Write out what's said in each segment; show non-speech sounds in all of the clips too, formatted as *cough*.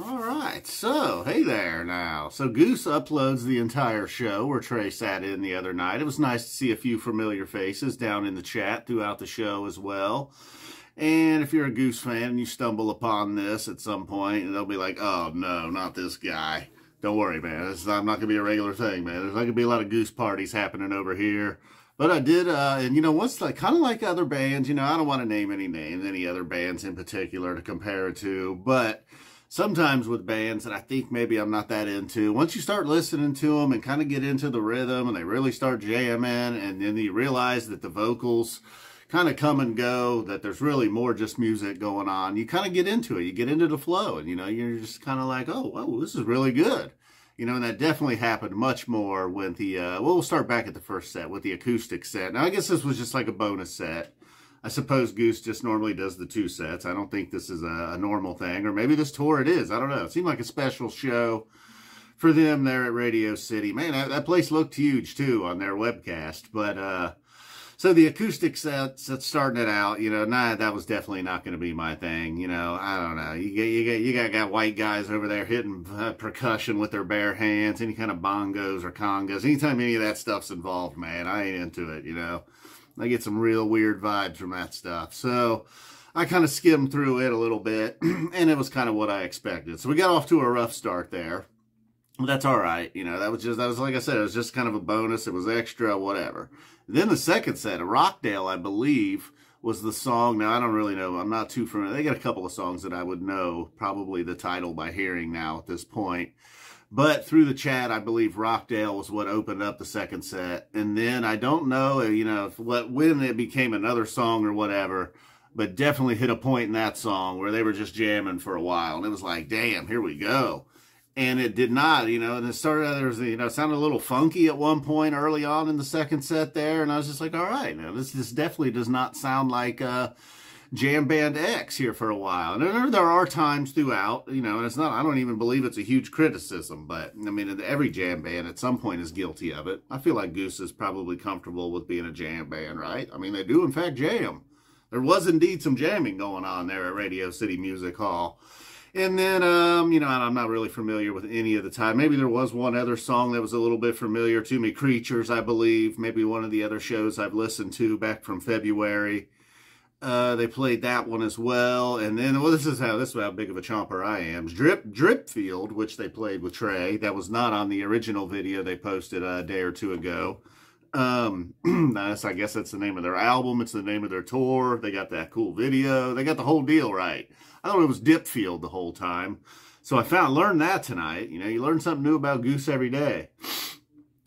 All right, so hey there now. So Goose uploads the entire show where Trey sat in the other night. It was nice to see a few familiar faces down in the chat throughout the show as well. And if you're a Goose fan and you stumble upon this at some point, they'll be like, oh no, not this guy. Don't worry, man. It's not, not going to be a regular thing, man. There's not going to be a lot of Goose parties happening over here. But I did, uh, and you know, what's like kind of like other bands, you know, I don't want to name any names, any other bands in particular to compare it to, but sometimes with bands that I think maybe I'm not that into, once you start listening to them and kind of get into the rhythm and they really start jamming and then you realize that the vocals kind of come and go, that there's really more just music going on, you kind of get into it. You get into the flow and, you know, you're just kind of like, oh, whoa, this is really good. You know, and that definitely happened much more with the, uh, well, we'll start back at the first set with the acoustic set. Now, I guess this was just like a bonus set. I suppose Goose just normally does the two sets. I don't think this is a, a, normal thing, or maybe this tour it is. I don't know. It seemed like a special show for them there at Radio City. Man, that, that place looked huge too on their webcast. But uh, so the acoustic sets that's starting it out, you know, nah, that was definitely not going to be my thing. You know, I don't know. You get you get you got got white guys over there hitting uh, percussion with their bare hands, any kind of bongos or congas. Anytime any of that stuff's involved, man, I ain't into it. You know. I get some real weird vibes from that stuff. So I kind of skimmed through it a little bit, *clears throat* and it was kind of what I expected. So we got off to a rough start there. But that's all right. You know, that was just, that was like I said, it was just kind of a bonus. It was extra, whatever. Then the second set, Rockdale, I believe, was the song. Now, I don't really know. I'm not too familiar. They got a couple of songs that I would know, probably the title by hearing now at this point. But through the chat, I believe Rockdale was what opened up the second set. And then I don't know, you know, what when it became another song or whatever, but definitely hit a point in that song where they were just jamming for a while. And it was like, damn, here we go. And it did not, you know, and it started, there was, you know, it sounded a little funky at one point early on in the second set there. And I was just like, all right, now this, this definitely does not sound like, uh, Jam Band X here for a while. And there, are times throughout, you know, and it's not, I don't even believe it's a huge criticism, but I mean, every jam band at some point is guilty of it. I feel like Goose is probably comfortable with being a jam band, right? I mean, they do in fact jam. There was indeed some jamming going on there at Radio City Music Hall. And then, um, you know, I'm not really familiar with any of the time. Maybe there was one other song that was a little bit familiar to me. Creatures, I believe. Maybe one of the other shows I've listened to back from February. Uh, they played that one as well. And then, well, this is how, this is how big of a chomper I am. Drip, Dripfield, which they played with Trey. That was not on the original video they posted a day or two ago. Um, *clears throat* I guess that's the name of their album. It's the name of their tour. They got that cool video. They got the whole deal right. I thought it was Dip Field the whole time. So I found, learned that tonight. You know, you learn something new about Goose every day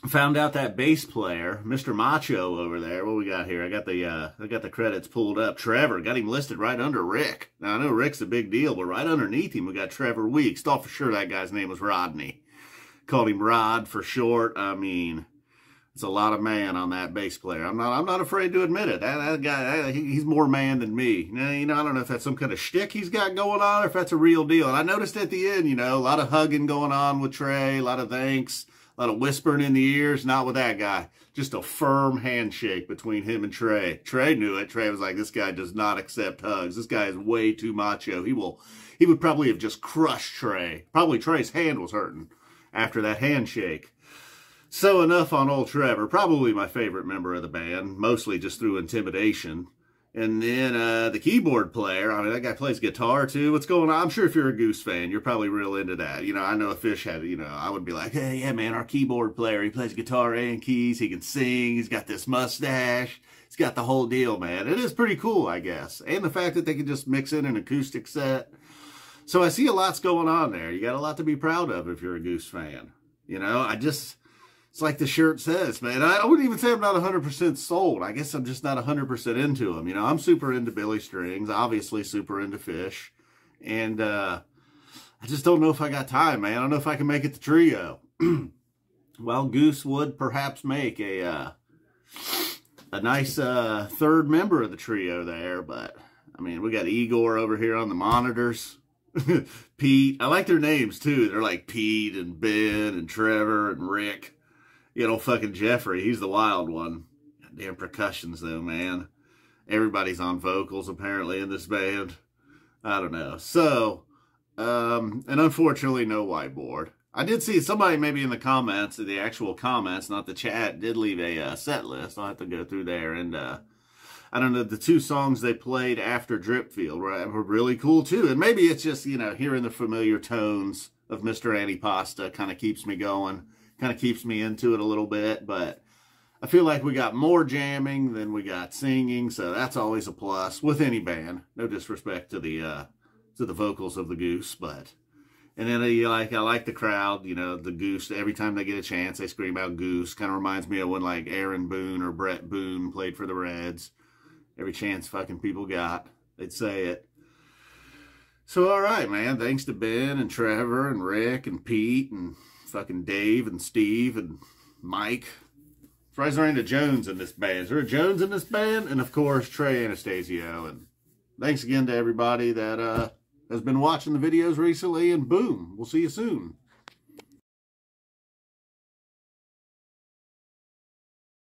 found out that bass player, Mr. Macho over there. What we got here? I got the uh, I got the credits pulled up. Trevor got him listed right under Rick. Now I know Rick's a big deal, but right underneath him we got Trevor Weekz. Thought for sure that guy's name was Rodney. Called him Rod for short. I mean, it's a lot of man on that bass player. I'm not I'm not afraid to admit it. That, that guy that, he's more man than me. Now, you know I don't know if that's some kind of shtick he's got going on or if that's a real deal. And I noticed at the end, you know, a lot of hugging going on with Trey, a lot of thanks a lot of whispering in the ears. Not with that guy. Just a firm handshake between him and Trey. Trey knew it. Trey was like, this guy does not accept hugs. This guy is way too macho. He will, he would probably have just crushed Trey. Probably Trey's hand was hurting after that handshake. So enough on old Trevor. Probably my favorite member of the band, mostly just through intimidation. And then uh, the keyboard player, I mean, that guy plays guitar too. What's going on? I'm sure if you're a Goose fan, you're probably real into that. You know, I know a Phish had, you know, I would be like, hey, yeah, man, our keyboard player, he plays guitar and keys. He can sing. He's got this mustache. He's got the whole deal, man. It is pretty cool, I guess. And the fact that they can just mix in an acoustic set. So I see a lot's going on there. You got a lot to be proud of if you're a Goose fan. You know, I just it's like the shirt says, man. I wouldn't even say I'm not 100% sold. I guess I'm just not 100% into them. You know, I'm super into Billy Strings, obviously super into Phish. And uh, I just don't know if I got time, man. I don't know if I can make it the trio. *clears throat* well, Goose would perhaps make a uh, a nice uh, third member of the trio there. But, I mean, we got Igor over here on the monitors. *laughs* Pete. I like their names, too. They're like Pete and Ben and Trevor and Rick you know, fucking Jeffrey, he's the wild one. Damn percussions though, man. Everybody's on vocals apparently in this band. I don't know. So, Um, and unfortunately, no whiteboard. I did see somebody maybe in the comments, the actual comments, not the chat, did leave a uh, set list. I'll have to go through there and uh, I don't know, the two songs they played after Dripfield were, were really cool too. And maybe it's just, you know, hearing the familiar tones of Mr. Antipasta kind of keeps me going, kind of keeps me into it a little bit. But I feel like we got more jamming than we got singing, so that's always a plus with any band. No disrespect to the uh, to the vocals of the Goose, but and then I like I like the crowd, you know, the Goose. Every time they get a chance, they scream out Goose. Kind of reminds me of when like Aaron Boone or Brett Boone played for the Reds. Every chance fucking people got, they'd say it. So all right, man. Thanks to Ben and Trevor and Rick and Pete and fucking Dave and Steve and Mike. Surprised there ain't a Jones in this band. Is there a Jones in this band? And of course, Trey Anastasio. And thanks again to everybody that uh has been watching the videos recently. And boom, we'll see you soon.